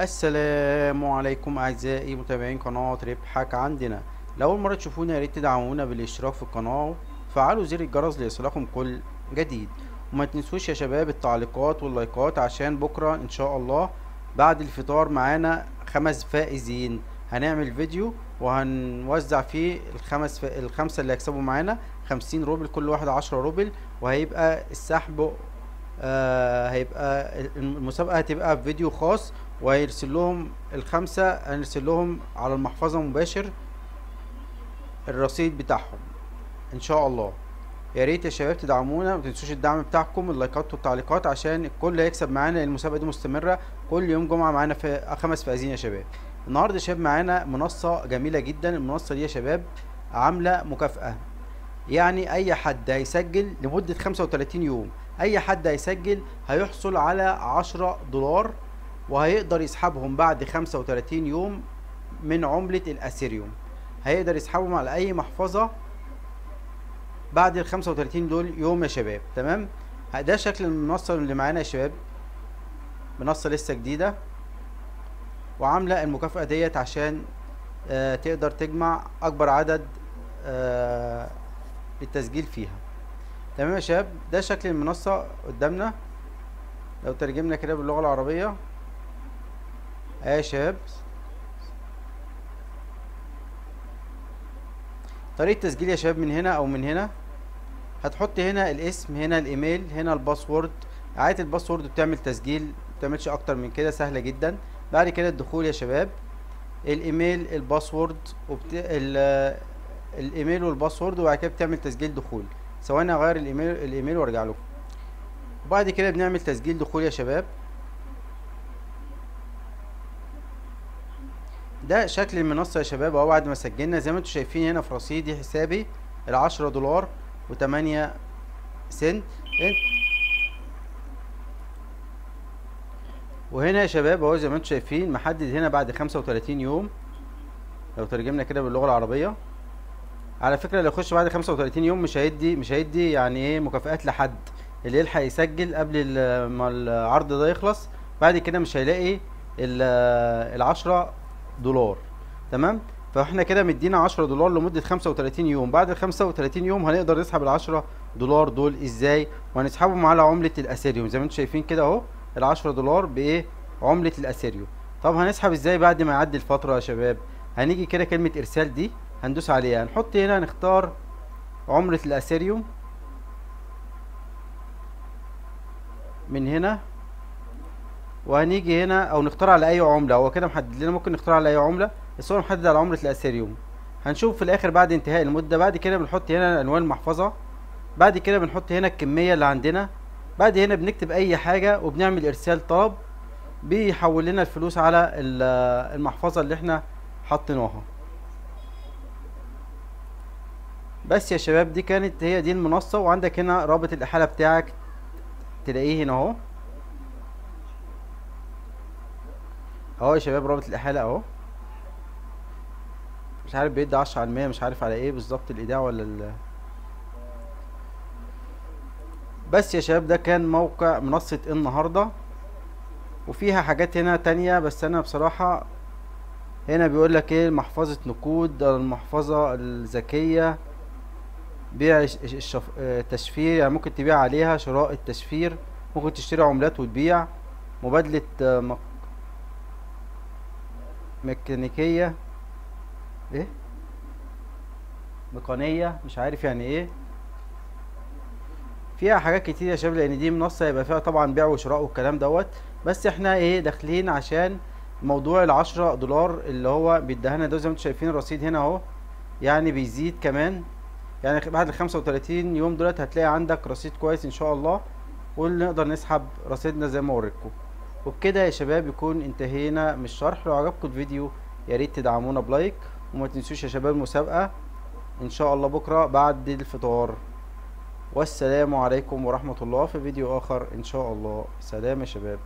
السلام عليكم أعزائي متابعين قناة ربحك عندنا. لأول مرة تشوفونا ياريت تدعمونا بالاشتراك في القناة وفعلوا زر الجرس ليصلكم كل جديد. وما تنسوش يا شباب التعليقات واللايكات عشان بكرة إن شاء الله بعد الفطار معانا خمس فائزين. هنعمل فيديو وهنوزع فيه الخمس ف... الخمسة اللي هيكسبوا معانا خمسين روبل كل واحد عشرة روبل. وهيبقى السحب آه هيبقى المسابقة هتبقى بفيديو خاص وهيرسل لهم الخمسة هنرسل لهم على المحفظة مباشر الرصيد بتاعهم. إن شاء الله. يا ريت يا شباب تدعمونا ما تنسوش الدعم بتاعكم اللايكات والتعليقات عشان الكل هيكسب معانا المسابقة دي مستمرة كل يوم جمعة معانا في خمس فائزين يا شباب. النهارده يا شباب معانا منصة جميلة جدا المنصة دي يا شباب عاملة مكافأة. يعني أي حد هيسجل خمسة وتلاتين يوم أي حد هيسجل هيحصل على عشرة دولار وهيقدر يسحبهم بعد خمسة وتلاتين يوم من عملة الأثيريوم. هيقدر يسحبهم على أي محفظة بعد الخمسة وتلاتين دول يوم يا شباب تمام؟ ده شكل المنصة اللي معانا يا شباب. منصة لسه جديدة. وعاملة المكافأة ديت عشان آه تقدر تجمع أكبر عدد آه للتسجيل فيها. تمام يا شباب؟ ده شكل المنصة قدامنا. لو ترجمنا كده باللغة العربية. يا شباب طريقة تسجيل يا شباب من هنا أو من هنا. هتحط هنا الاسم هنا الإيميل هنا ال password. إعادة ال password بتعمل تسجيل متعملش أكتر من كده سهلة جدا. بعد كده الدخول يا شباب. الإيميل ال password وبت... ال... الإيميل وال password وبعد كده بتعمل تسجيل دخول. ثواني اغير الإيميل الإيميل وأرجع لكم وبعد كده بنعمل تسجيل دخول يا شباب. ده شكل المنصة يا شباب. أهو بعد ما سجلنا زي ما أنتم شايفين هنا في رصيدي حسابي العشرة دولار وتمانية سنت. وهنا يا شباب أهو زي ما أنتم شايفين محدد هنا بعد خمسة وتلاتين يوم لو ترجمنا كده باللغة العربية. على فكرة اللي يخش بعد خمسة وتلاتين يوم مش هيدي مش هيدي يعني إيه مكافآت لحد. اللي يلحق يسجل قبل ما العرض ده يخلص بعد كده مش هيلاقي العشرة دولار تمام؟ فاحنا كده مدينا عشرة دولار لمدة خمسة وتلاتين يوم. بعد الخمسة وتلاتين يوم هنقدر نسحب العشرة دولار دول إزاي؟ وهنسحبهم على عملة الأثيريوم. زي ما أنتم شايفين كده أهو العشرة دولار بإيه؟ عملة الأثيريوم. طب هنسحب إزاي بعد ما يعدي الفترة يا شباب؟ هنيجي كده كلمة إرسال دي هندوس عليها. هنحط هنا نختار عملة الأثيريوم. من هنا وهنيجي هنا أو نختار على أي عملة. هو كده محدد لنا ممكن نختار على أي عملة بس هو محدد على عملة الاثيريوم هنشوف في الآخر بعد انتهاء المدة بعد كده بنحط هنا عنوان المحفظة بعد كده بنحط هنا الكمية اللي عندنا بعد هنا بنكتب أي حاجة وبنعمل إرسال طلب بيحول لنا الفلوس على المحفظة اللي إحنا حاطيناها بس يا شباب دي كانت هي دي المنصة وعندك هنا رابط الإحالة بتاعك تلاقيه هنا أهو. اهو يا شباب رابط الإحالة اهو. مش عارف بيدي عشرة على المية مش عارف على إيه بالظبط الايداع ولا ال بس يا شباب ده كان موقع منصة النهاردة. وفيها حاجات هنا تانية بس أنا بصراحة هنا بيقول لك إيه محفظة نقود المحفظة الذكية بيع الشف... تشفير يعني ممكن تبيع عليها شراء التشفير ممكن تشتري عملات وتبيع مبادلة مق... ميكانيكية. إيه؟ ميكانية مش عارف يعني إيه. فيها حاجات كتير يا شباب لأن دي منصة يبقى فيها طبعا بيع وشراء والكلام دوت. بس إحنا إيه داخلين عشان موضوع العشرة دولار اللي هو بيدهنا ده زي ما أنتم شايفين الرصيد هنا أهو يعني بيزيد كمان. يعني بعد الخمسة وتلاتين يوم دولت هتلاقي عندك رصيد كويس إن شاء الله ونقدر نسحب رصيدنا زي ما وريتكم. وبكده يا شباب يكون انتهينا من الشرح. لو عجبكم الفيديو يا ريت تدعمونا بلايك وما تنسوش يا شباب المسابقة إن شاء الله بكرة بعد الفطار. والسلام عليكم ورحمة الله في فيديو آخر إن شاء الله. سلام يا شباب.